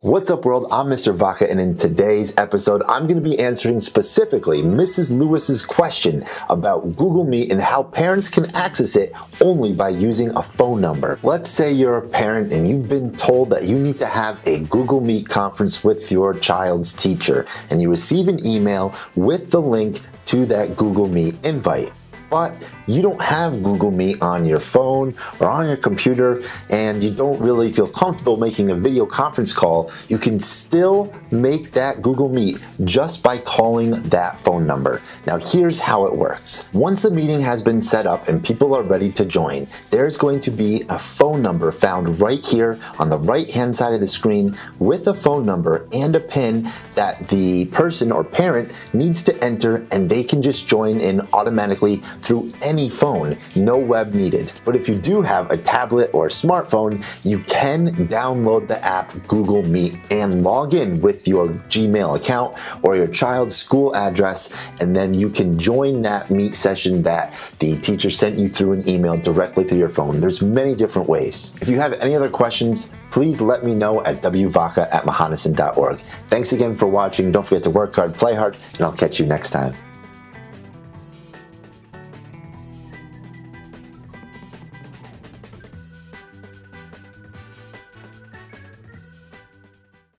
What's up world, I'm Mr. Vacca and in today's episode I'm going to be answering specifically Mrs. Lewis's question about Google Meet and how parents can access it only by using a phone number. Let's say you're a parent and you've been told that you need to have a Google Meet conference with your child's teacher and you receive an email with the link to that Google Meet invite but you don't have Google Meet on your phone or on your computer and you don't really feel comfortable making a video conference call, you can still make that Google Meet just by calling that phone number. Now here's how it works. Once the meeting has been set up and people are ready to join, there's going to be a phone number found right here on the right hand side of the screen with a phone number and a pin that the person or parent needs to enter and they can just join in automatically through any phone, no web needed. But if you do have a tablet or a smartphone, you can download the app Google Meet and log in with your Gmail account or your child's school address, and then you can join that Meet session that the teacher sent you through an email directly through your phone. There's many different ways. If you have any other questions, please let me know at wvacca at mohonasen.org. Thanks again for watching. Don't forget to work hard, play hard, and I'll catch you next time.